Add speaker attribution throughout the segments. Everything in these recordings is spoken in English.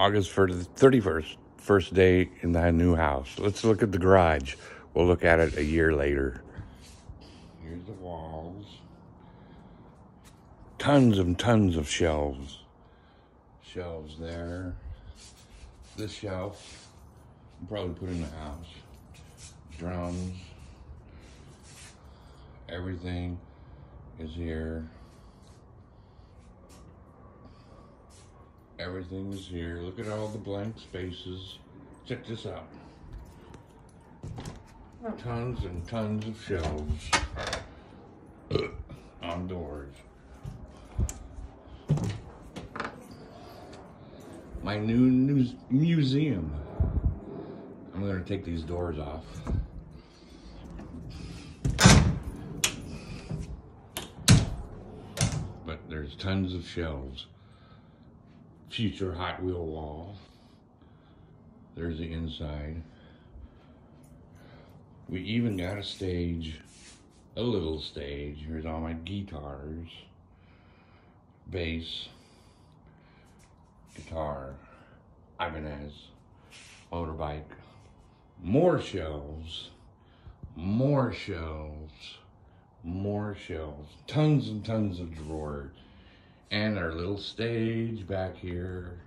Speaker 1: August for the 31st, first day in the new house. Let's look at the garage. We'll look at it a year later. Here's the walls. Tons and tons of shelves. Shelves there. This shelf, I'll probably put in the house. Drums. Everything is here. Everything is here. Look at all the blank spaces. Check this out. Oh. Tons and tons of shelves on doors. My new, new museum. I'm gonna take these doors off. But there's tons of shelves. Future Hot Wheel wall. There's the inside. We even got a stage, a little stage. Here's all my guitars, bass, guitar, Ibanez, motorbike, more shelves, more shelves, more shelves, tons and tons of drawers, and our little stage back here,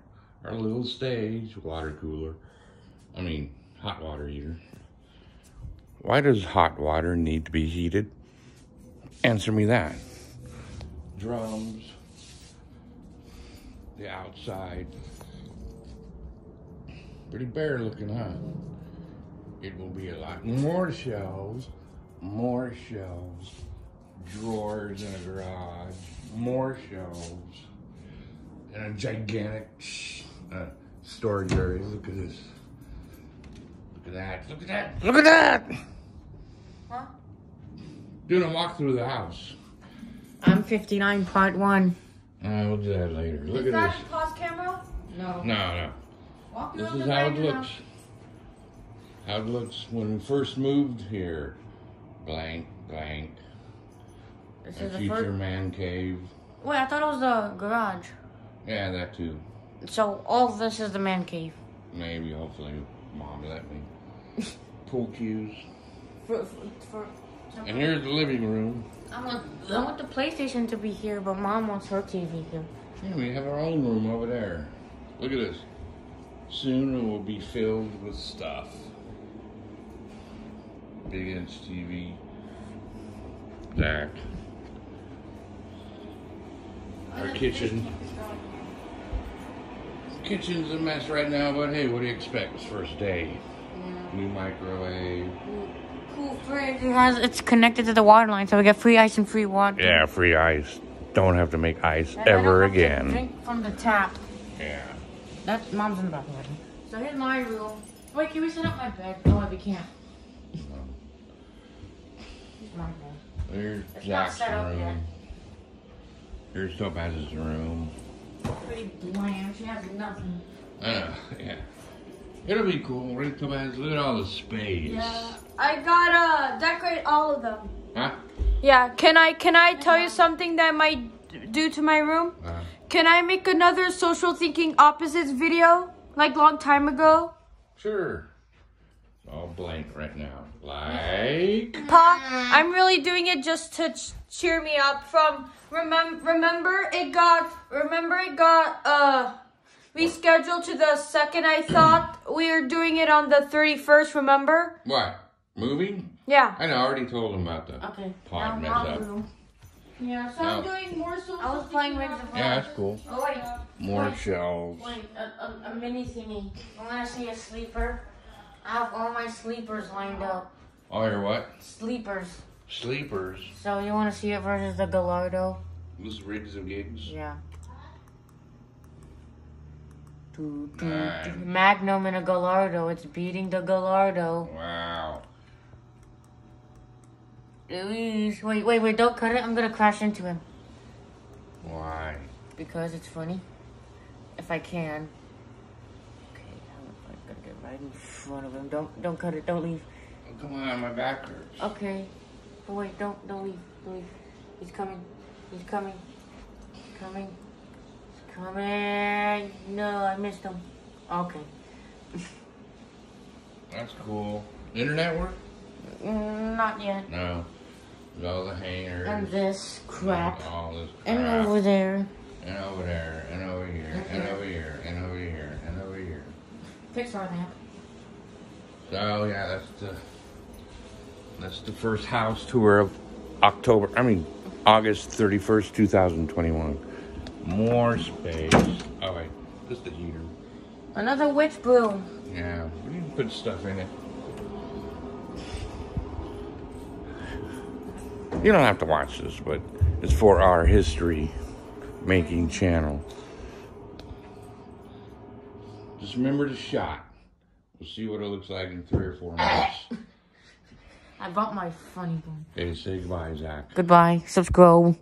Speaker 1: our little stage, water cooler, I mean, hot water heater. Why does hot water need to be heated? Answer me that. Drums, the outside. Pretty bare looking, huh? It will be a lot more shelves, more shelves, drawers in a garage, more shelves, and a gigantic uh, storage area. Look at this. Look at that. Look at that. Look at that.
Speaker 2: Huh?
Speaker 1: Doing a walk through the house.
Speaker 2: I'm 59.1.
Speaker 1: Uh, we'll do that later. Look
Speaker 3: Is
Speaker 1: at
Speaker 3: that
Speaker 1: this.
Speaker 3: pause camera?
Speaker 2: No.
Speaker 1: No, no.
Speaker 3: Walk
Speaker 1: This is
Speaker 3: the
Speaker 1: how it
Speaker 3: bedroom.
Speaker 1: looks. How it looks when we first moved here. Blank, blank.
Speaker 2: Is the
Speaker 1: future
Speaker 2: first.
Speaker 1: man cave.
Speaker 2: Wait, I thought it was the garage.
Speaker 1: Yeah, that too.
Speaker 2: So all of this is the man cave.
Speaker 1: Maybe, hopefully, mom let me. Pool cues.
Speaker 2: For, for, for
Speaker 1: And here's the living room.
Speaker 2: I want, I want the PlayStation to be here, but mom wants her TV here.
Speaker 1: Yeah, we have our own room over there. Look at this. Soon it will be filled with stuff. Big inch TV. That. Our kitchen. Kitchen's a mess right now, but hey, what do you expect? It's first day. New microwave.
Speaker 2: Cool fridge. It has, it's connected to the water line, so we get free ice and free water.
Speaker 1: Yeah, free ice. Don't have to make ice
Speaker 2: And
Speaker 1: ever again.
Speaker 2: Drink from the tap.
Speaker 1: Yeah.
Speaker 2: That's mom's in the already. So here's my room. Wait, can we set up my bed? Oh, we can't. Here's my bed.
Speaker 1: There's
Speaker 2: It's not set up yet.
Speaker 1: Room. Here's Topaz's room.
Speaker 2: Pretty bland. She has nothing.
Speaker 1: I know, yeah. It'll be cool, right, Topaz? Look at all the space.
Speaker 3: Yeah. I gotta decorate all of them.
Speaker 1: Huh?
Speaker 3: Yeah. Can I can I tell you something that I might do to my room?
Speaker 1: Uh,
Speaker 3: Can I make another social thinking opposites video like long time ago?
Speaker 1: sure. It's all blank right now. Like.
Speaker 3: Pa, I'm really doing it just to ch- cheer me up. From remem- remember it got remember it got uh rescheduled to the second. I thought we were doing it on the 31st. Remember?
Speaker 1: What? Moving?
Speaker 3: Yeah.
Speaker 1: I know, I already told him about the
Speaker 2: Okay.
Speaker 1: pod mess up.
Speaker 3: Yeah. So
Speaker 1: No.
Speaker 3: I'm doing more social.
Speaker 2: I was playing
Speaker 3: thinking
Speaker 2: with the
Speaker 1: Yeah, that's cool.
Speaker 2: Oh, wait.
Speaker 1: More
Speaker 2: Wait.
Speaker 1: shelves.
Speaker 2: Wait, a, a, a mini thingy. I want to see a sleeper. I have all my sleepers lined up.
Speaker 1: Oh, your what?
Speaker 2: Sleepers.
Speaker 1: Sleepers.
Speaker 2: So you want to see it versus the Gallardo?
Speaker 1: This rigs and gigs.
Speaker 2: Yeah. Doo, doo,
Speaker 1: Nice.
Speaker 2: doo. Magnum and a Gallardo. It's beating the Gallardo.
Speaker 1: Wow.
Speaker 2: Luis. Wait, wait, wait. Don't cut it. I'm going to crash into him.
Speaker 1: Why?
Speaker 2: Because it's funny. If I can. Okay, I'm gonna get right in front of him. Don't don't cut it. Don't leave.
Speaker 1: Oh, come on, my back hurts.
Speaker 2: Okay. But wait, don't don't leave. Don't leave. He's coming. He's coming. He's coming. He's coming. No, I missed him. Okay.
Speaker 1: That's cool. Internet work?
Speaker 2: Mm, not yet.
Speaker 1: No. All the hangers.
Speaker 2: And this crap.
Speaker 1: All this crap.
Speaker 2: And over there.
Speaker 1: And over there. And over here. And over here. And over here. And over here.
Speaker 2: Pixar map.
Speaker 1: Oh yeah, that's the that's the first house tour of October. I mean, August thirty first, two thousand twenty one. More space. Oh wait, just the heater.
Speaker 2: Another witch brew.
Speaker 1: Yeah, we need to put stuff in it. You don't have to watch this, but it's for our history making channel. Just remember the shot. We'll see what it looks like in three or four months.
Speaker 2: I brought my funny bone.
Speaker 1: Okay, say goodbye, Zach.
Speaker 2: Goodbye. Subscribe.